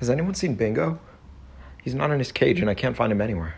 Has anyone seen Bingo? He's not in his cage and I can't find him anywhere.